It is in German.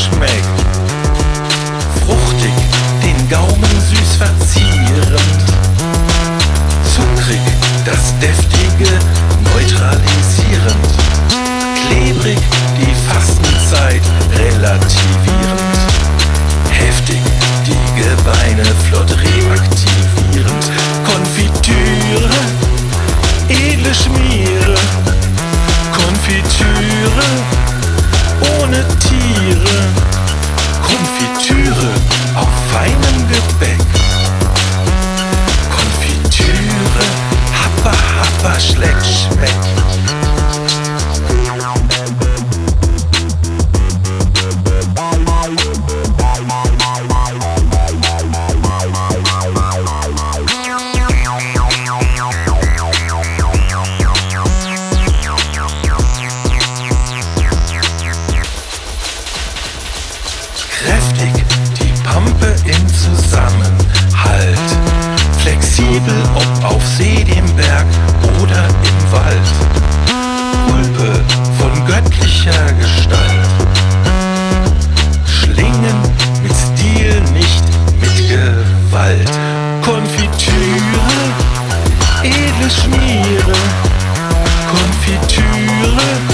schmeckt. Fruchtig, den Gaumen süß verzierend. Zuckrig, das Deftige neutralisierend. Klebrig, die Fastenzeit relativierend. Heftig, die Gebeine flott reaktivierend. Konfitüre, edle Schmiere. Gewalt. Konfitüre, edle Schmiere. Konfitüre,